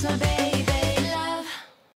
My they